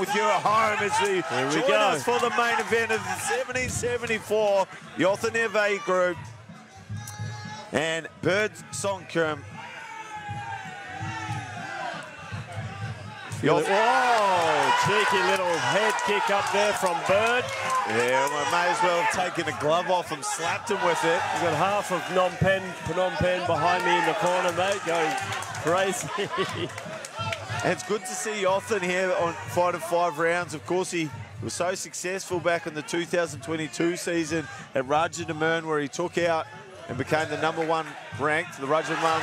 with you at home as we, we join go. us for the main event of the 1774 Yothin A Group and Bird Songkherm. Yoth- Oh, cheeky little head kick up there from Bird. yeah, we may as well have taken a glove off and slapped him with it. We've got half of Phnom Penh, Phnom Penh behind me in the corner, mate, going crazy. And it's good to see Yothin here on fight of five rounds. Of course, he was so successful back in the 2022 season at Rajadamnern, where he took out and became the number one ranked, the Rajadamnern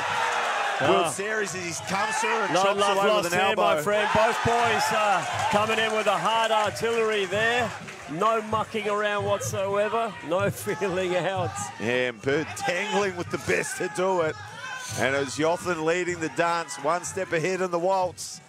World Ah. Series. As he comes through and no chops love away lost with an elbow. my friend. Both boys uh, coming in with a hard artillery there. No mucking around whatsoever. No feeling out. Yeah, and Bird tangling with the best to do it. And it was Yothin leading the dance, one step ahead in the waltz.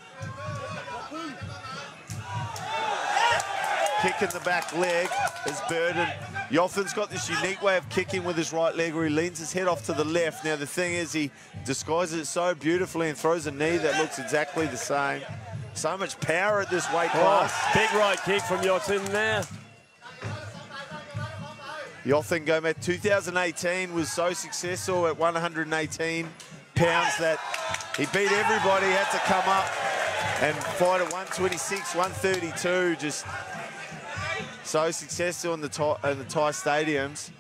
Kick in the back leg is Burden. Yothin's got this unique way of kicking with his right leg where he leans his head off to the left. Now, the thing is, he disguises it so beautifully and throws a knee that looks exactly the same. So much power at this weight class. Oh, big right kick from Yothin there. Yothin Gomez 2018 was so successful at 118 pounds that he beat everybody, had to come up and fight at 126, 132, just so successful in the Thai, in the Thai stadiums.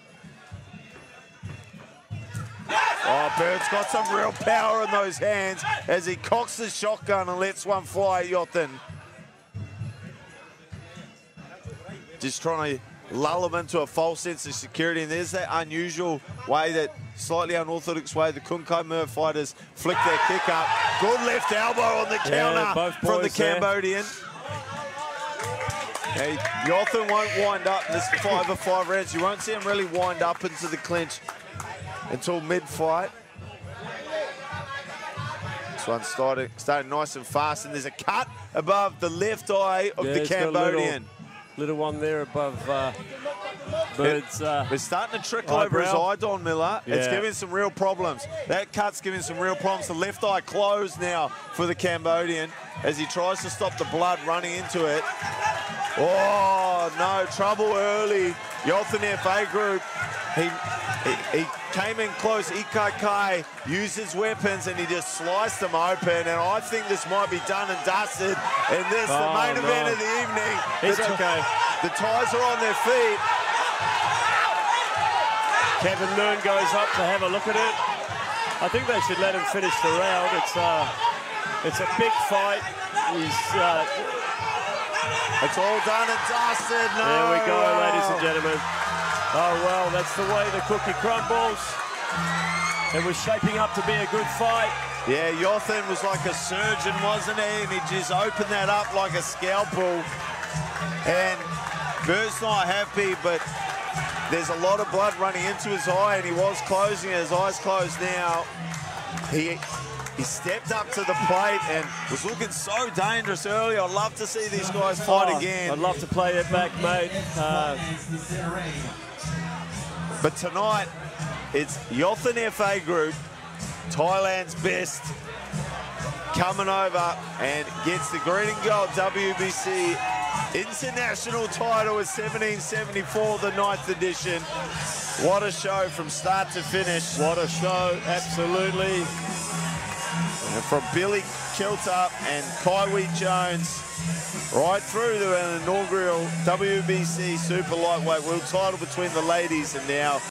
Oh, Bird's got some real power in those hands as he cocks the shotgun and lets one fly at Yothin. just trying to lull them into a false sense of security. And there's that unusual way, that slightly unorthodox way the Kun Khmer fighters flick their kick up. Good left elbow on the counter both from the. Cambodian. Hey, Yothin won't wind up in this five or five rounds. You won't see him really wind up into the clinch until mid-fight. This one's starting, starting nice and fast, and there's a cut above the left eye of Yeah, the he's got a little- Cambodian. Little one there above uh, Bird's. Uh, It's starting to trickle over his eye, Don Miller. It's giving some real problems. That cut's giving some real problems. The left eye closed now for the Cambodian as he tries to stop the blood running into it. Oh, no, trouble early. Yothin FA group. He, he, he came in close. Ikai Kai used his weapons and he just sliced them open. And I think this might be done and dusted in this, the Oh, main no. event of the evening. He's the, okay. The ties are on their feet. Kevin Moon goes up to have a look at it. I think they should let him finish the round. It's uh, it's a big fight. He's uh, It's all done and dusted. No. there we go, ladies and gentlemen. Oh well, that's the way the cookie crumbles. It was shaping up to be a good fight. Yeah, Yothin was like a surgeon, wasn't he? And he just opened that up like a scalpel. And Bird's not happy, but there's a lot of blood running into his eye, and he was closing it. His eyes closed now. He he stepped up to the plate and was looking so dangerous early. I'd love to see these guys fight Oh, again. I'd love to play it back, mate. Uh, But tonight, it's Yothin FA Group, Thailand's best, coming over and gets the green and gold WBC international title at 1774, the ninth edition. What a show from start to finish. what a show, absolutely. And from Billy Kiltup and Kaiwi Jones, right through an inaugural WBC Super Lightweight World title between the ladies and now